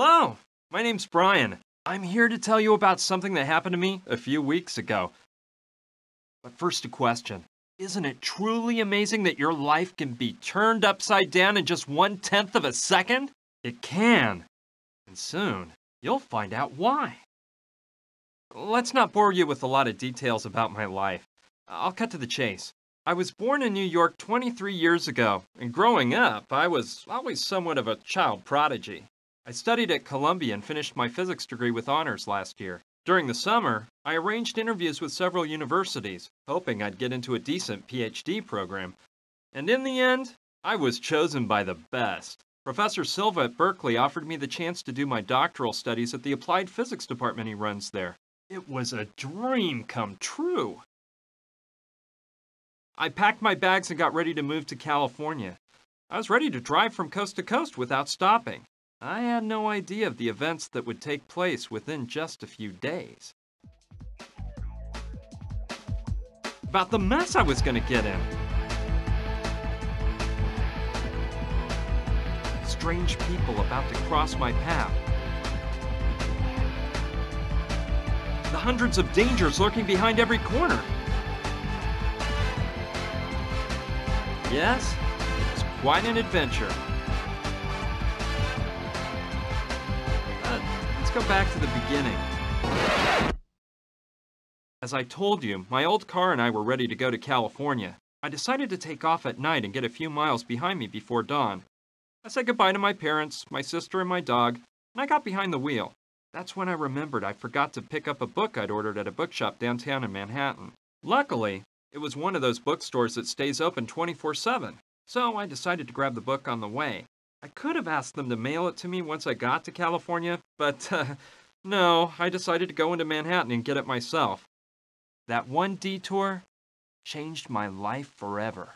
Hello, my name's Brian. I'm here to tell you about something that happened to me a few weeks ago. But first, a question. Isn't it truly amazing that your life can be turned upside down in just one tenth of a second? It can. And soon, you'll find out why. Let's not bore you with a lot of details about my life. I'll cut to the chase. I was born in New York 23 years ago, and growing up, I was always somewhat of a child prodigy. I studied at Columbia and finished my physics degree with honors last year. During the summer, I arranged interviews with several universities, hoping I'd get into a decent PhD program. And in the end, I was chosen by the best. Professor Silva at Berkeley offered me the chance to do my doctoral studies at the applied physics department he runs there. It was a dream come true. I packed my bags and got ready to move to California. I was ready to drive from coast to coast without stopping. I had no idea of the events that would take place within just a few days. About the mess I was going to get in. Strange people about to cross my path. The hundreds of dangers lurking behind every corner. Yes, it was quite an adventure. Go back to the beginning. As I told you, my old car and I were ready to go to California. I decided to take off at night and get a few miles behind me before dawn. I said goodbye to my parents, my sister, and my dog, and I got behind the wheel. That's when I remembered I forgot to pick up a book I'd ordered at a bookshop downtown in Manhattan. Luckily, it was one of those bookstores that stays open 24 7, so I decided to grab the book on the way. I could have asked them to mail it to me once I got to California, but uh, no, I decided to go into Manhattan and get it myself. That one detour changed my life forever.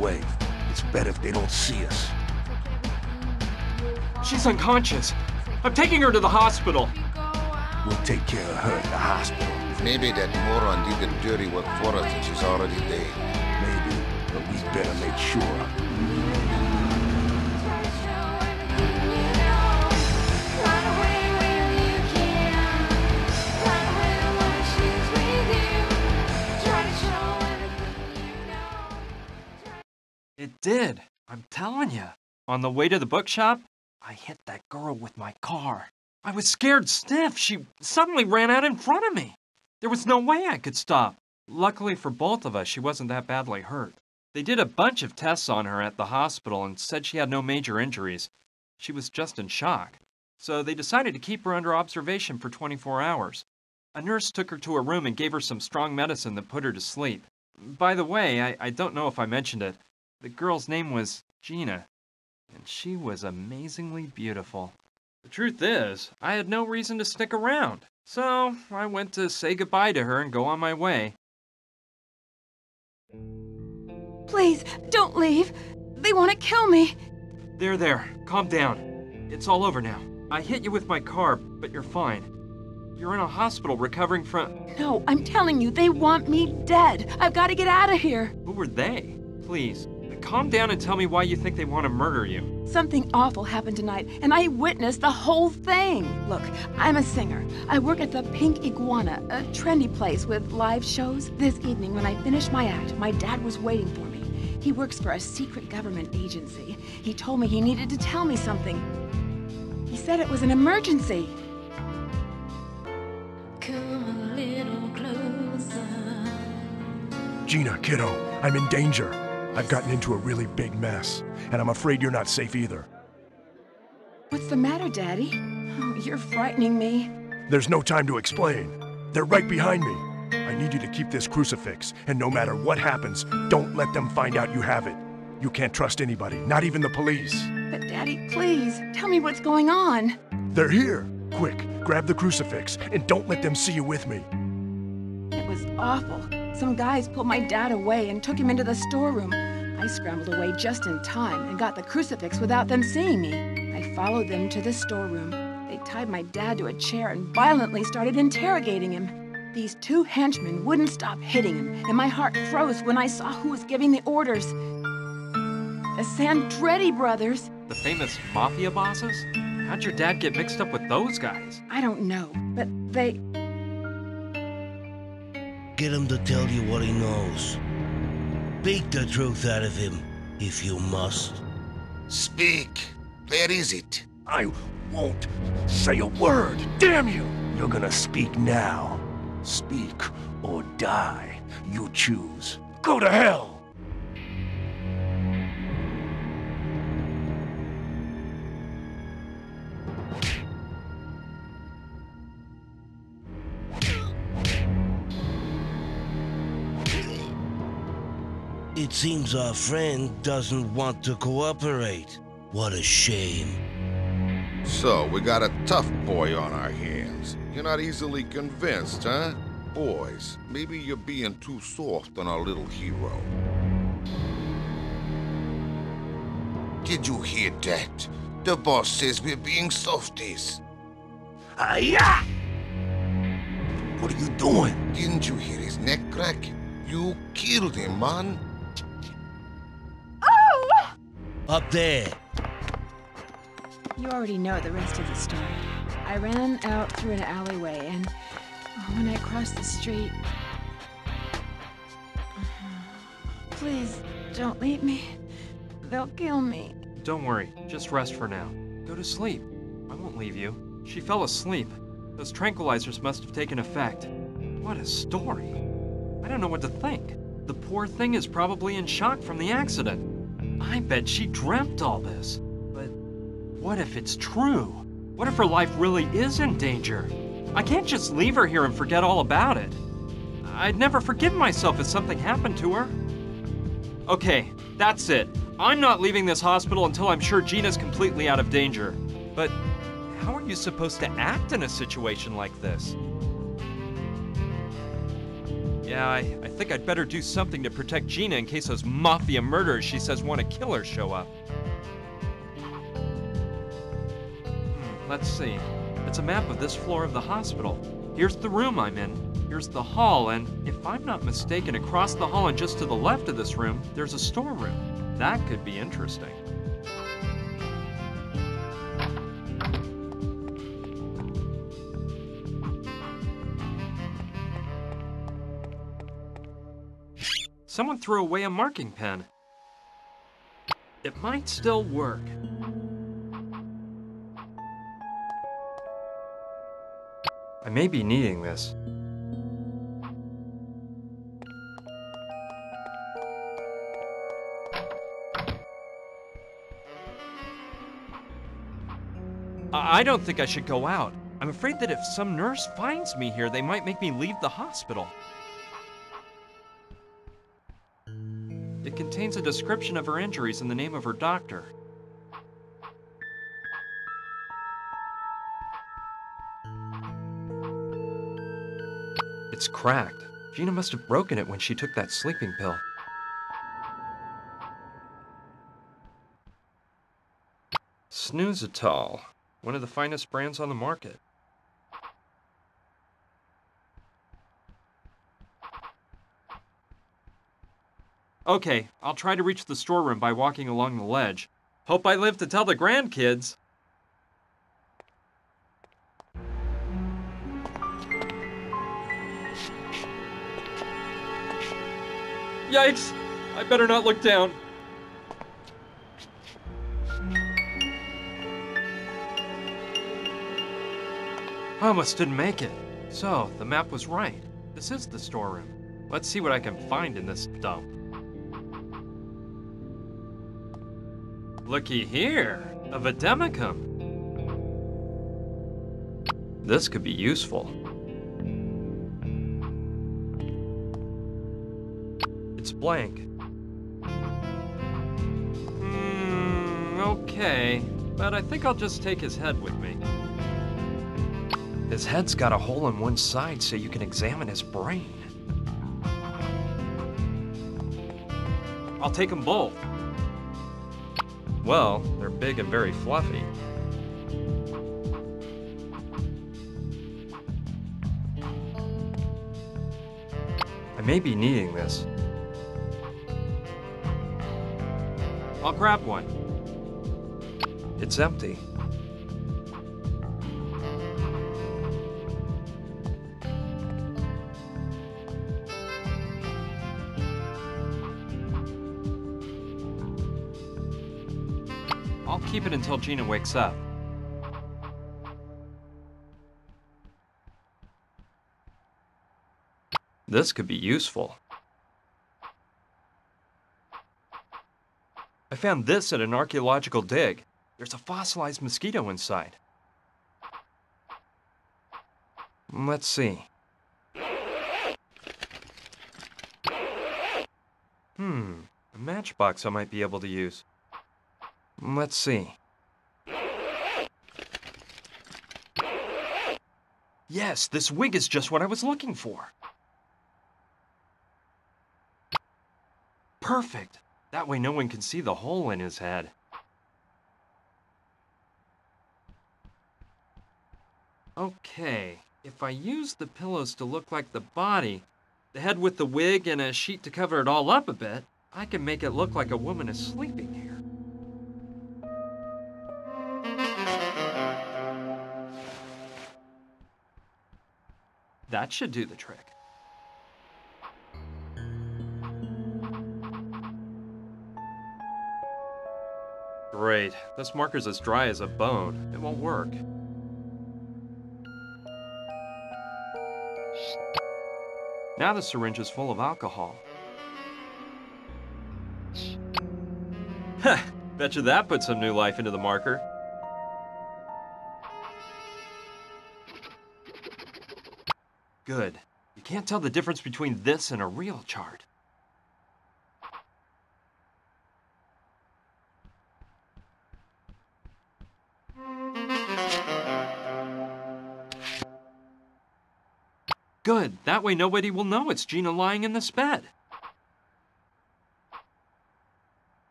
Away. It's better if they don't see us. She's unconscious. I'm taking her to the hospital. We'll take care of her at the hospital. Maybe that moron did the dirty work for us and she's already dead. Maybe, but we better make sure. Did. I'm telling you. On the way to the bookshop, I hit that girl with my car. I was scared stiff. She suddenly ran out in front of me. There was no way I could stop. Luckily for both of us, she wasn't that badly hurt. They did a bunch of tests on her at the hospital and said she had no major injuries. She was just in shock. So they decided to keep her under observation for 24 hours. A nurse took her to a room and gave her some strong medicine that put her to sleep. By the way, I, I don't know if I mentioned it. The girl's name was Gina, and she was amazingly beautiful. The truth is, I had no reason to stick around, so I went to say goodbye to her and go on my way. Please, don't leave. They want to kill me. There, there, calm down. It's all over now. I hit you with my car, but you're fine. You're in a hospital recovering from. No, I'm telling you, they want me dead. I've got to get out of here. Who were they? Please, calm down and tell me why you think they want to murder you. Something awful happened tonight, and I witnessed the whole thing. Look, I'm a singer. I work at the Pink Iguana, a trendy place with live shows. This evening, when I finished my act, my dad was waiting for me. He works for a secret government agency. He told me he needed to tell me something. He said it was an emergency. Come a little closer. Gina, kiddo, I'm in danger. I've gotten into a really big mess, and I'm afraid you're not safe either. What's the matter, Daddy? Oh, you're frightening me. There's no time to explain. They're right behind me. I need you to keep this crucifix, and no matter what happens, don't let them find out you have it. You can't trust anybody, not even the police. But, Daddy, please, tell me what's going on. They're here. Quick, grab the crucifix, and don't let them see you with me. It was awful. Some guys pulled my dad away and took him into the storeroom. I scrambled away just in time and got the crucifix without them seeing me. I followed them to the storeroom. They tied my dad to a chair and violently started interrogating him. These two henchmen wouldn't stop hitting him, and my heart froze when I saw who was giving the orders. The Sandretti brothers. The famous mafia bosses? How'd your dad get mixed up with those guys? I don't know, but they. Get him to tell you what he knows. Beat the truth out of him, if you must. Speak. Where is it? I won't say a word. Damn you! You're gonna speak now. Speak or die. You choose. Go to hell! It seems our friend doesn't want to cooperate. What a shame. So, we got a tough boy on our hands. You're not easily convinced, huh? Boys, maybe you're being too soft on our little hero. Did you hear that? The boss says we're being softies. Hiya! What are you doing? Didn't you hear his neck crack? You killed him, man. Up there. You already know the rest of the story. I ran out through an alleyway, and oh, when I crossed the street. Please, don't leave me. They'll kill me. Don't worry, just rest for now. Go to sleep. I won't leave you. She fell asleep. Those tranquilizers must have taken effect. What a story. I don't know what to think. The poor thing is probably in shock from the accident. I bet she dreamt all this. But what if it's true? What if her life really is in danger? I can't just leave her here and forget all about it. I'd never forgive myself if something happened to her. Okay, that's it. I'm not leaving this hospital until I'm sure Gina's completely out of danger. But how are you supposed to act in a situation like this? Yeah, I, I think I'd better do something to protect Gina in case those mafia murderers she says want to kill her show up. Hmm, let's see. It's a map of this floor of the hospital. Here's the room I'm in. Here's the hall, and if I'm not mistaken, across the hall and just to the left of this room, there's a storeroom. That could be interesting. Someone threw away a marking pen. It might still work. I may be needing this. I don't think I should go out. I'm afraid that if some nurse finds me here, they might make me leave the hospital. Contains a description of her injuries and the name of her doctor. It's cracked. Gina must have broken it when she took that sleeping pill. Snoozitol, one of the finest brands on the market. Okay, I'll try to reach the storeroom by walking along the ledge. Hope I live to tell the grandkids. Yikes! I better not look down. I almost didn't make it. So, the map was right. This is the storeroom. Let's see what I can find in this dump. Looky here, a Vademecum. This could be useful. It's blank. Hmm, okay, but I think I'll just take his head with me. His head's got a hole in one side so you can examine his brain. I'll take them both. Well, they're big and very fluffy. I may be needing this. I'll grab one. It's empty. I'll keep it until Gina wakes up. This could be useful. I found this at an archaeological dig. There's a fossilized mosquito inside. Let's see. Hmm, a matchbox I might be able to use. Let's see. Yes, this wig is just what I was looking for. Perfect. That way no one can see the hole in his head. Okay, if I use the pillows to look like the body, the head with the wig and a sheet to cover it all up a bit, I can make it look like a woman is sleeping here. That should do the trick. Great. This marker's as dry as a bone. It won't work. Now the syringe is full of alcohol. Betcha that put some new life into the marker. Good. You can't tell the difference between this and a real chart. Good. That way nobody will know it's Gina lying in this bed.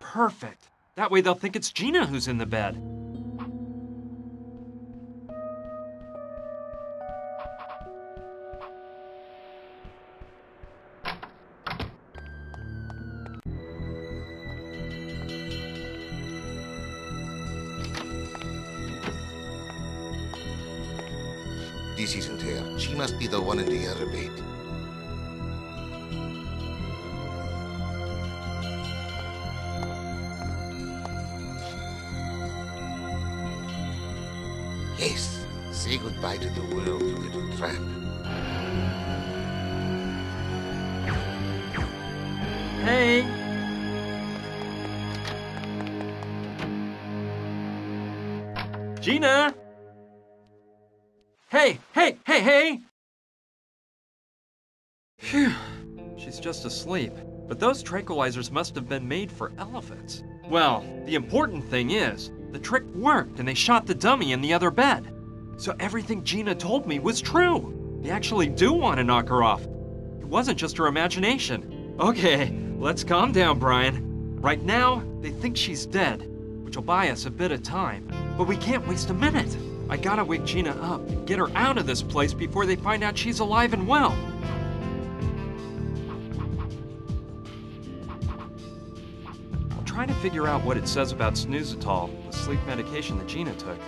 Perfect. That way they'll think it's Gina who's in the bed. Yes, say goodbye to the world, you little tramp. Hey! Gina! Hey, hey, hey, hey! Phew, she's just asleep. But those tranquilizers must have been made for elephants. Well, the important thing is, the trick worked and they shot the dummy in the other bed. So everything Gina told me was true. They actually do want to knock her off. It wasn't just her imagination. Okay, let's calm down, Brian. Right now, they think she's dead, which will buy us a bit of time. But we can't waste a minute. I gotta wake Gina up and get her out of this place before they find out she's alive and well. I'll to figure out what it says about snoozitol, the sleep medication that Gina took.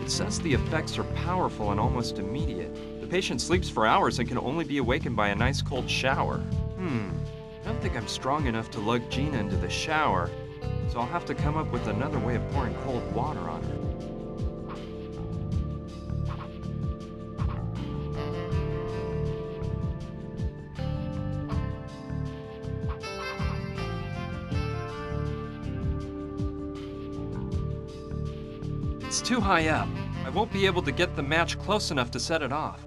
It says the effects are powerful and almost immediate. The patient sleeps for hours and can only be awakened by a nice cold shower. Hmm, I don't think I'm strong enough to lug Gina into the shower, so I'll have to come up with another way of pouring cold water on her. Too high up. I won't be able to get the match close enough to set it off.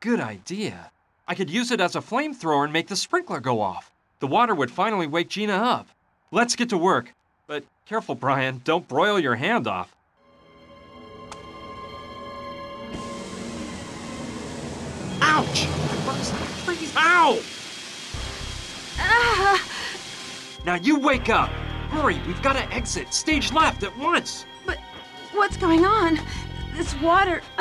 Good idea. I could use it as a flamethrower and make the sprinkler go off. The water would finally wake Gina up. Let's get to work. But careful, Brian, don't broil your hand off. Ouch! I burst like crazy. Ow! Ah! Now you wake up! Hurry, we've got to exit. Stage left at once! But what's going on? This water,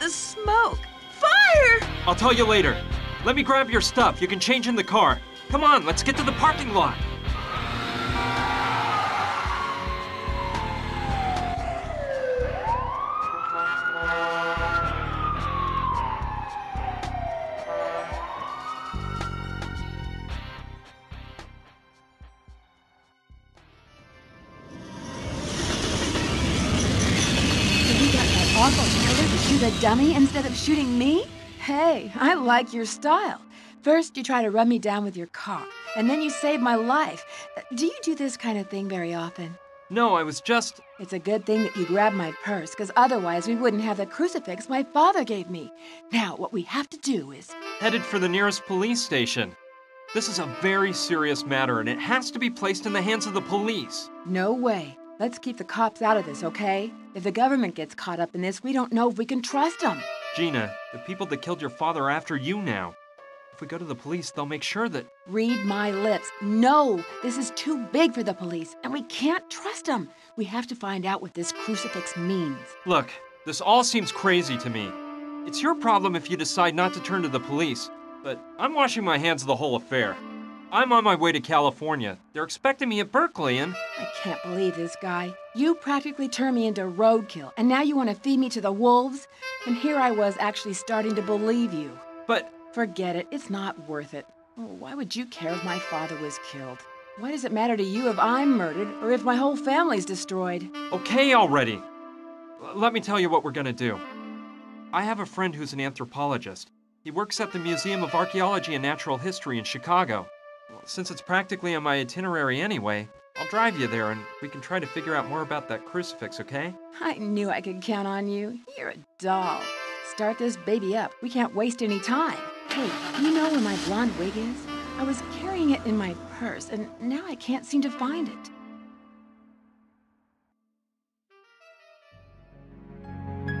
the smoke, fire! I'll tell you later. Let me grab your stuff. You can change in the car. Come on, let's get to the parking lot. Awful killer to shoot a dummy instead of shooting me? Hey, I like your style. First, you try to run me down with your car, and then you save my life. Do you do this kind of thing very often? No, I was just. It's a good thing that you grabbed my purse, because otherwise we wouldn't have the crucifix my father gave me. Now, what we have to do is. headed for the nearest police station. This is a very serious matter, and it has to be placed in the hands of the police. No way. Let's keep the cops out of this, okay? If the government gets caught up in this, we don't know if we can trust them. Gina, the people that killed your father are after you now. If we go to the police, they'll make sure that. Read my lips. No, this is too big for the police, and we can't trust them. We have to find out what this crucifix means. Look, this all seems crazy to me. It's your problem if you decide not to turn to the police, but I'm washing my hands of the whole affair. I'm on my way to California. They're expecting me at Berkeley, and. I can't believe this guy. You practically turned me into a roadkill, and now you want to feed me to the wolves? And here I was actually starting to believe you. But. Forget it, it's not worth it. Oh, why would you care if my father was killed? Why does it matter to you if I'm murdered or if my whole family's destroyed? Okay already. L- let me tell you what we're gonna do. I have a friend who's an anthropologist. He works at the Museum of Archaeology and Natural History in Chicago. Well, since it's practically on my itinerary anyway, I'll drive you there and we can try to figure out more about that crucifix, okay? I knew I could count on you. You're a doll. Start this baby up. We can't waste any time. Hey, do you know where my blonde wig is? I was carrying it in my purse, and now I can't seem to find it.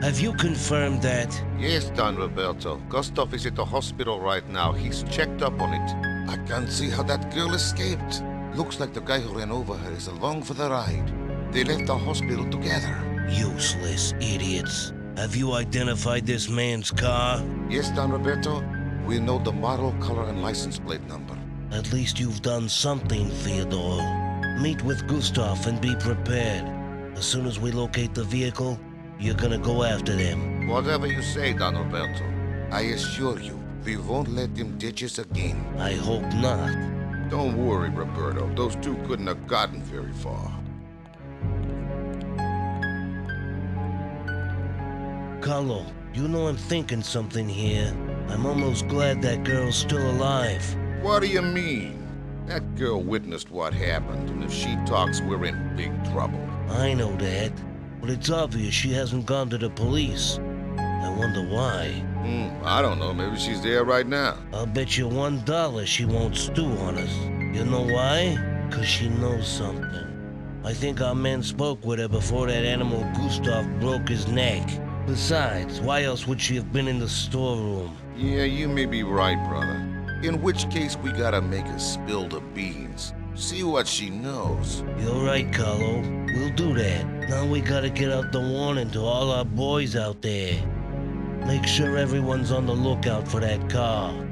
Have you confirmed that? Yes, Don Roberto. Gustav is at the hospital right now. He's checked up on it. I can't see how that girl escaped. Looks like the guy who ran over her is along for the ride. They left the hospital together. Useless idiots. Have you identified this man's car? Yes, Don Roberto. We know the model, color, and license plate number. At least you've done something, Feodor. Meet with Gustav and be prepared. As soon as we locate the vehicle, you're gonna go after them. Whatever you say, Don Roberto, I assure you, we won't let them ditch us again. I hope not. Don't worry, Roberto. Those two couldn't have gotten very far. Carlo, you know I'm thinking something here. I'm almost glad that girl's still alive. What do you mean? That girl witnessed what happened, and if she talks, we're in big trouble. I know that, but it's obvious she hasn't gone to the police. I wonder why. Hmm, I don't know. Maybe she's there right now. I'll bet you one dollar she won't stew on us. You know why? Cause she knows something. I think our men spoke with her before that animal Gustav broke his neck. Besides, why else would she have been in the storeroom? Yeah, you may be right, brother. In which case, we gotta make her spill the beans. See what she knows. You're right, Carlo. We'll do that. Now we gotta get out the warning to all our boys out there. Make sure everyone's on the lookout for that car.